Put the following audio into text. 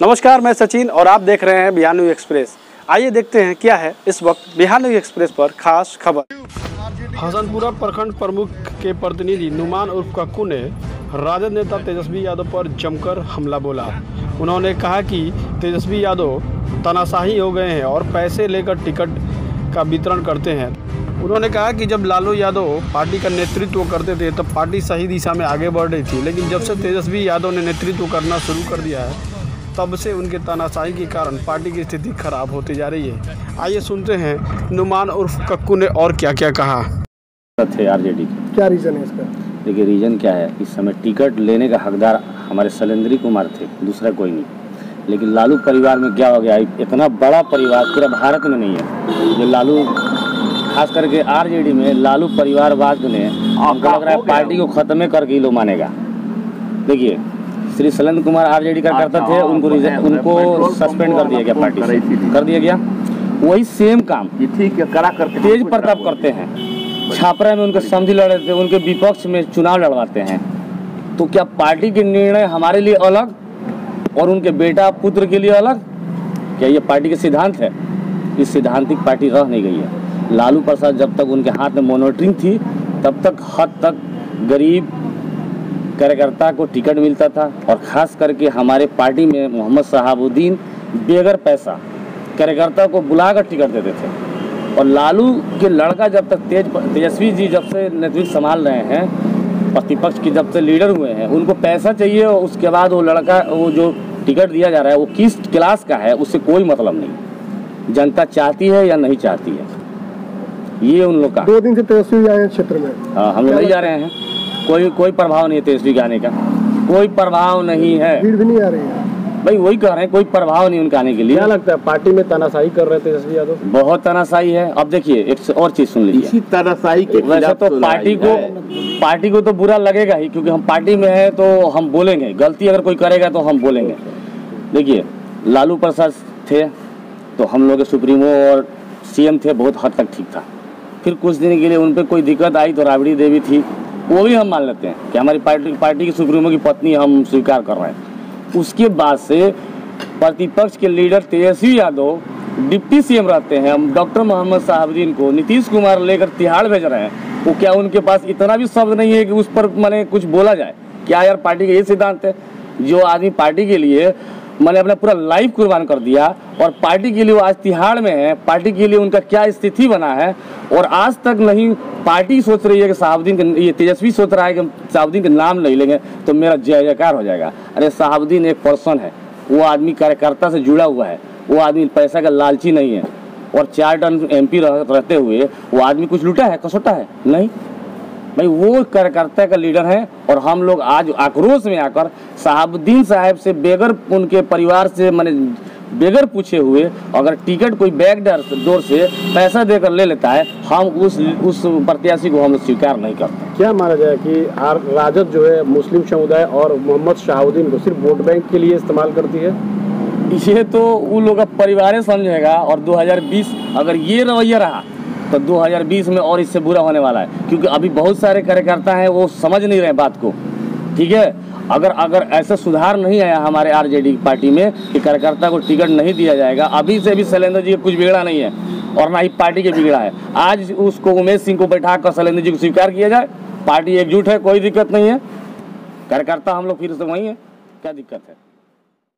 नमस्कार, मैं सचिन और आप देख रहे हैं बिहार न्यूज़ एक्सप्रेस। आइए देखते हैं क्या है इस वक्त बिहार न्यूज़ एक्सप्रेस पर खास खबर। हसनपुरा प्रखंड प्रमुख के प्रतिनिधि नुमान उर्फ़ कक्कू ने राजद नेता तेजस्वी यादव पर जमकर हमला बोला। उन्होंने कहा कि तेजस्वी यादव तनाशाही हो गए हैं और पैसे लेकर टिकट का वितरण करते हैं। उन्होंने कहा कि जब लालू यादव पार्टी का नेतृत्व करते थे तब पार्टी सही दिशा में आगे बढ़ रही थी। लेकिन जब से तेजस्वी यादव ने नेतृत्व करना शुरू कर दिया है तब से उनके तानाशाही के कारण पार्टी की स्थिति खराब होती जा रही है। आइए सुनते हैं नुमान उर्फ़ कक्कू ने और क्या क्या कहा। थे आरजेडी के। क्या रीज़न है इसका? देखिए रीजन क्या है? इस समय टिकट लेने का हकदार हमारे शैलेंद्री कुमार थे दूसरा कोई नहीं। लेकिन लालू परिवार में क्या हो गया? इतना बड़ा परिवार पूरा भारत में नहीं है। जो लालू खास करके आरजेडी में लालू परिवारवाद ने हमको लग रहा है पार्टी को खत्म करके ही लोग मानेगा। देखिए श्री शैलेंद्र कुमार आरजेडी का करते थे उनको उनको सस्पेंड कर दिया गया पार्टी से। कर दिया गया? वही सेम काम। ठीक है करा करके तेज प्रताप करते हैं। छापरा में उनके समझी लड़े थे उनके विपक्ष में चुनाव लड़वाते हैं। तो क्या पार्टी के निर्णय हमारे लिए अलग और उनके बेटा पुत्र के लिए अलग? क्या ये पार्टी के सिद्धांत है? इस सिद्धांतिक पार्टी रह नहीं गई है। लालू प्रसाद जब तक उनके हाथ में मॉनिटरिंग थी, तब तक हद तक गरीब कार्यकर्ता को टिकट मिलता था और खास करके हमारे पार्टी में मोहम्मद शहाबुद्दीन बेगर पैसा कार्यकर्ता को बुलाकर टिकट देते थे। और लालू के लड़का जब तक तेज, तेजस्वी जी जब से नेतृत्व संभाल रहे हैं, प्रतिपक्ष के जब से लीडर हुए हैं, उनको पैसा चाहिए और उसके बाद वो लड़का, वो जो टिकट दिया जा रहा है, वो किस क्लास का है, उससे कोई मतलब नहीं। जनता चाहती है या नहीं चाहती है? ये उन लोग का। दो दिन से तेजस्वी आए हैं क्षेत्र में। हाँ, हम लोग नहीं जा रहे हैं। कोई कोई प्रभाव नहीं है तेजस्वी के आने का। कोई प्रभाव नहीं है। भीड़ भी नहीं आ रही है। भाई वही कह रहे हैं कोई प्रभाव नहीं उनके आने के लिए। क्या लगता है पार्टी में तानाशाही कर रहे तेजस्वी यादव? बहुत तनाशाही है। अब देखिए एक और चीज़ सुन लीजिए। इसी तानाशाही के वैसे तो तो पार्टी को पार्टी को तो बुरा लगेगा ही क्योंकि हम पार्टी में है तो हम बोलेंगे। गलती अगर कोई करेगा तो हम बोलेंगे। देखिए लालू प्रसाद थे तो हम लोग सुप्रीमो और सीएम थे बहुत हद तक ठीक था। फिर कुछ दिन के लिए उन पर कोई दिक्कत आई तो राबड़ी देवी थी। वो भी हम मान लेते हैं कि हमारी पार्टी पार्टी की सुप्रीमो की पत्नी हम स्वीकार कर रहे हैं। उसके बाद से प्रतिपक्ष के leader Tejashwi Yadav, deputy CM रहते हैं। हम डॉक्टर मोहम्मद साहबुद्दीन को नीतीश कुमार लेकर तिहाड़ भेज रहे हैं। वो क्या उनके पास इतना भी शब्द नहीं है कि उस पर मैंने कुछ बोला जाए? क्या यार पार्टी का ये सिद्धांत है? जो आदमी पार्टी के लिए मैंने अपना पूरा लाइफ कुर्बान कर दिया और पार्टी के लिए वो आज तिहाड़ में है, पार्टी के लिए उनका क्या स्थिति बना है? और आज तक नहीं, पार्टी सोच रही है कि साहबुद्दीन के ये तेजस्वी सोच रहा है कि साहबुद्दीन के नाम नहीं लेंगे तो मेरा जय जयकार हो जाएगा। अरे साहबुद्दीन एक पर्सन है, वो आदमी कार्यकर्ता से जुड़ा हुआ है, वो आदमी पैसा का लालची नहीं है। और चार टन एम पी रहते हुए वो आदमी कुछ लुटा है, कसोटा है? नहीं। भाई वो कार्यकर्ता का लीडर है और हम लोग आज आक्रोश में आकर साहबुद्दीन साहब से बेगर उनके परिवार से मैंने बेगर पूछे हुए अगर टिकट कोई बैक डर से पैसा देकर ले लेता है हम उस उस प्रत्याशी को हम स्वीकार नहीं करते। क्या माना जाए कि आर राजद जो है मुस्लिम समुदाय और मोहम्मद शाहुद्दीन को सिर्फ़ वोट बैंक के लिए इस्तेमाल करती है? ये तो उन लोग का परिवार समझेगा और 2020 अगर ये रवैया रहा तो 2020 में और इससे बुरा होने वाला है, क्योंकि अभी बहुत सारे कार्यकर्ता हैं, वो समझ नहीं रहे बात को। ठीक है? अगर अगर ऐसा सुधार नहीं आया हमारे आरजेडी पार्टी में कि कार्यकर्ता को टिकट नहीं दिया जाएगा, अभी से भी शैलेंद्र जी का कुछ बिगड़ा नहीं है, और ना ही पार्टी के बिगड़ा है। आज उसको उमेश सिंह को बैठा कर शैलेंद्र जी को स्वीकार किया जाए, पार्टी एकजुट है, कोई दिक्कत नहीं है। कार्यकर्ता हम लोग फिर से वहीं है, क्या दिक्कत है?